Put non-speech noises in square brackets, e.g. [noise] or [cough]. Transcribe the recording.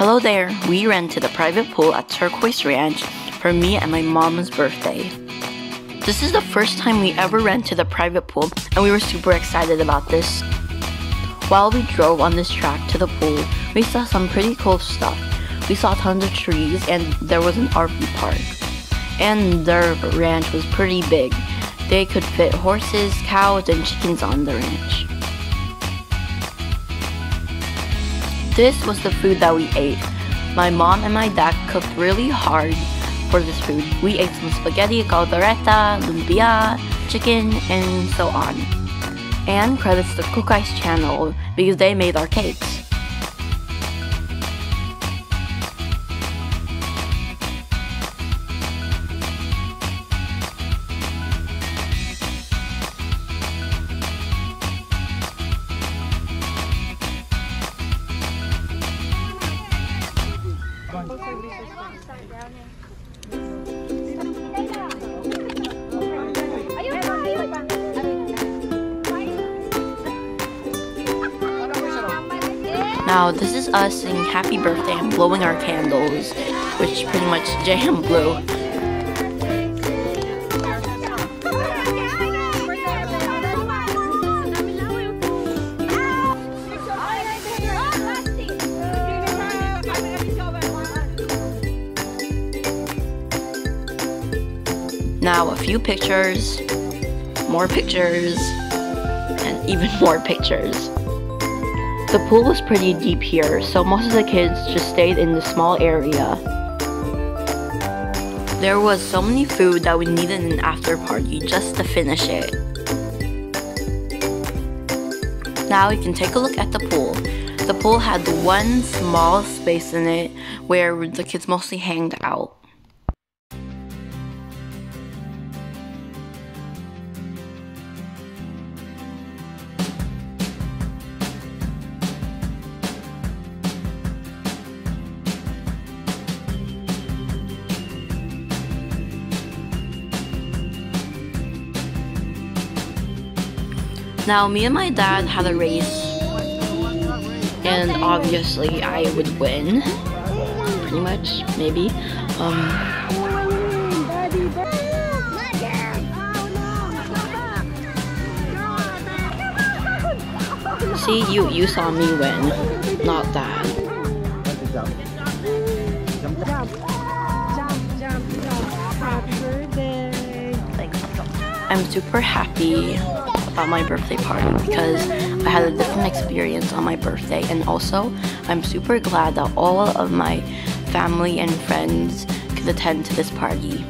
Hello there, we rented a private pool at Turquoise Ranch for me and my mom's birthday. This is the first time we ever rented a private pool and we were super excited about this. While we drove on this track to the pool, we saw some pretty cool stuff. We saw tons of trees and there was an RV park. And their ranch was pretty big. They could fit horses, cows, and chickens on the ranch. This was the food that we ate. My mom and my dad cooked really hard for this food. We ate some spaghetti, caldereta, lumpia, chicken, and so on. And credits to Cook channel because they made our cakes. Now, this is us singing happy birthday and blowing our candles, which pretty much Jam blew. Now, a few pictures, more pictures, and [laughs] even more pictures. The pool was pretty deep here, so most of the kids just stayed in the small area. There was so many food that we needed an after party just to finish it. Now we can take a look at the pool. The pool had one small space in it where the kids mostly hanged out. Now, me and my dad had a race, and obviously I would win. Pretty much, maybe. Um, see, you you saw me win, not that. I'm super happy about my birthday party because I had a different experience on my birthday and also I'm super glad that all of my family and friends could attend to this party.